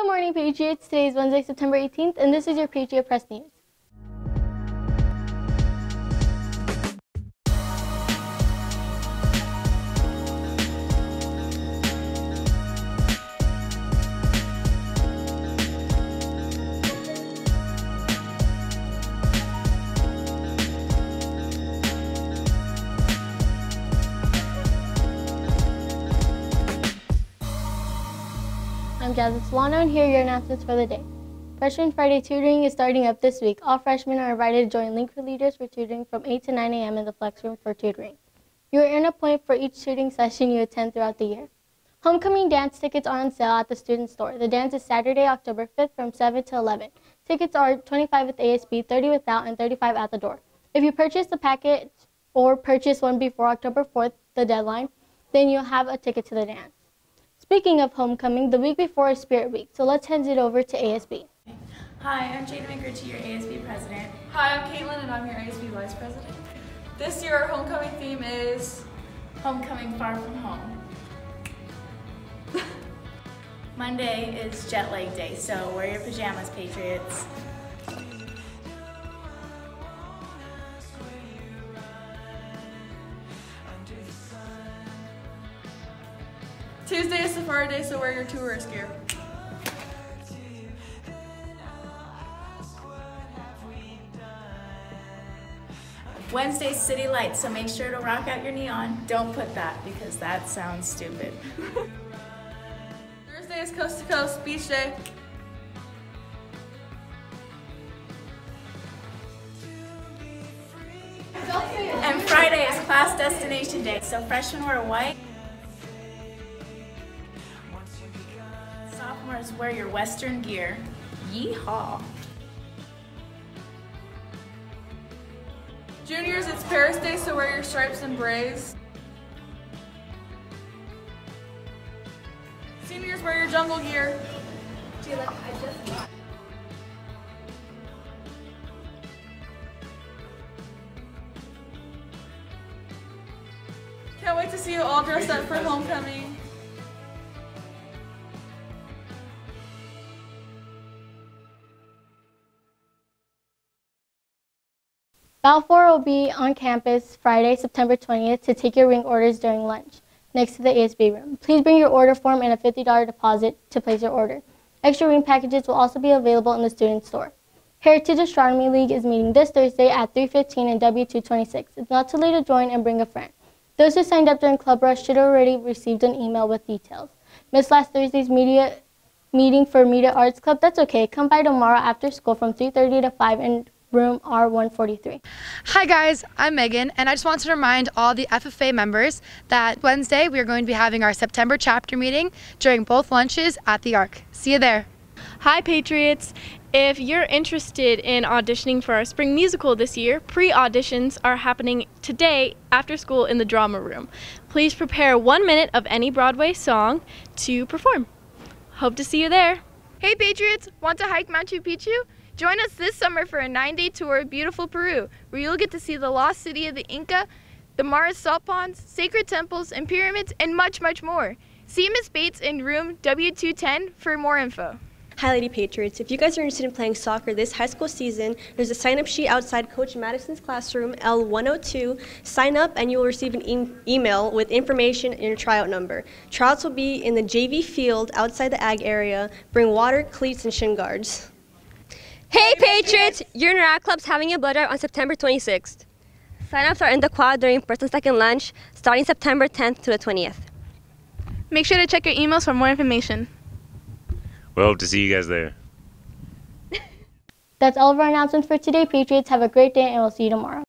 Good morning, Patriots. Today is Wednesday, September 18th, and this is your Patriot Press News. I'm Jasmine Solano, and here are your announcements for the day. Freshman Friday tutoring is starting up this week. All freshmen are invited to join Link for Leaders for tutoring from 8 to 9 a.m. in the Flex Room for tutoring. You earn a point for each tutoring session you attend throughout the year. Homecoming dance tickets are on sale at the student store. The dance is Saturday, October 5th from 7 to 11. Tickets are 25 with ASB, 30 without, and 35 at the door. If you purchase the package or purchase one before October 4th, the deadline, then you'll have a ticket to the dance. Speaking of homecoming, the week before is Spirit Week, so let's hand it over to ASB. Hi, I'm Jade McRitchie, your ASB president. Hi, I'm Caitlin and I'm your ASB vice president. This year our homecoming theme is Homecoming far from home. Monday is jet lag day, so wear your pajamas, Patriots. Tuesday is Safari Day, so wear your tourist gear. Wednesday's City Lights, so make sure to rock out your neon. Don't put that because that sounds stupid. Thursday is Coast to Coast Beach Day. And Friday is Class Destination Day, so freshmen wear white. Sophomores wear your Western gear. Yeehaw! Juniors, it's Paris Day, so wear your stripes and braids. Seniors, wear your jungle gear. Can't wait to see you all dressed up for homecoming. Balfour will be on campus Friday, September 20th to take your ring orders during lunch next to the ASB room. Please bring your order form and a $50 deposit to place your order. Extra ring packages will also be available in the student store. Heritage Astronomy League is meeting this Thursday at 3:15 in W226. It's not too late to join and bring a friend. Those who signed up during Club Rush should already received an email with details. Missed last Thursday's media meeting for Media Arts Club? That's okay. Come by tomorrow after school from 3:30 to 5 in room R143. Hi guys, I'm Megan, and I just want to remind all the FFA members that Wednesday we are going to be having our September chapter meeting during both lunches at the Arc. See you there. Hi, Patriots. If you're interested in auditioning for our spring musical this year, pre auditions are happening today after school in the drama room. Please prepare one minute of any Broadway song to perform. Hope to see you there. Hey Patriots, want to hike Machu Picchu? Join us this summer for a nine day tour of beautiful Peru, where you'll get to see the lost city of the Inca, the Maras salt ponds, sacred temples, and pyramids, and much, much more. See Miss Bates in room W210 for more info. Hi, Lady Patriots. If you guys are interested in playing soccer this high school season, there's a sign up sheet outside Coach Madison's classroom, L102. Sign up and you will receive an e- email with information and your tryout number. Tryouts will be in the JV field outside the ag area. Bring water, cleats, and shin guards. Hey Patriots! Your Interact Club's having a blood drive on September 26th. Sign-ups are in the quad during first and second lunch, starting September 10th to the 20th. Make sure to check your emails for more information. We hope to see you guys there. That's all of our announcements for today, Patriots. Have a great day, and we'll see you tomorrow.